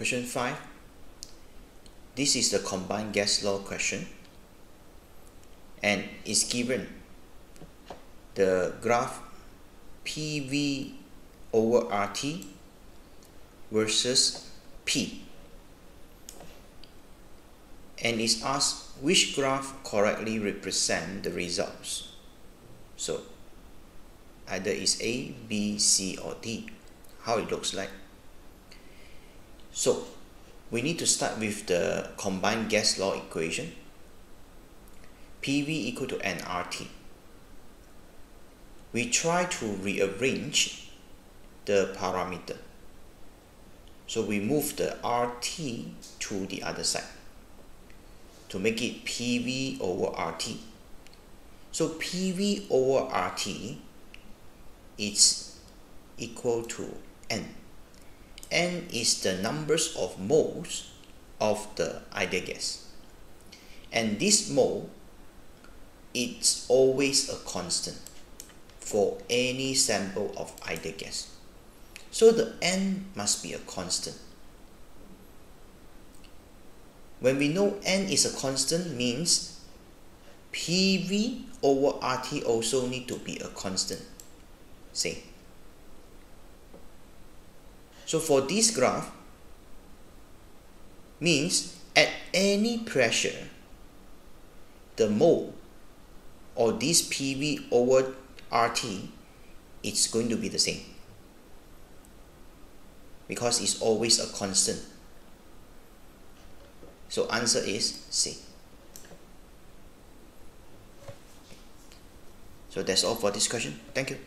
Question 5. This is the combined gas law question and is given the graph PV over RT versus P and is asked which graph correctly represent the results. So either is A, B, C or D, how it looks like. So we need to start with the combined gas law equation. PV equal to nRT. We try to rearrange the parameter. So we move the RT to the other side to make it PV over RT. So PV over RT is equal to N. N is the numbers of moles of the ideal gas. And this mole, it's always a constant for any sample of ideal gas. So the N must be a constant. When we know N is a constant means PV over RT also need to be a constant. Say. So for this graph means at any pressure the mole or this PV over RT it's going to be the same because it's always a constant. So answer is C. So that's all for this question. Thank you.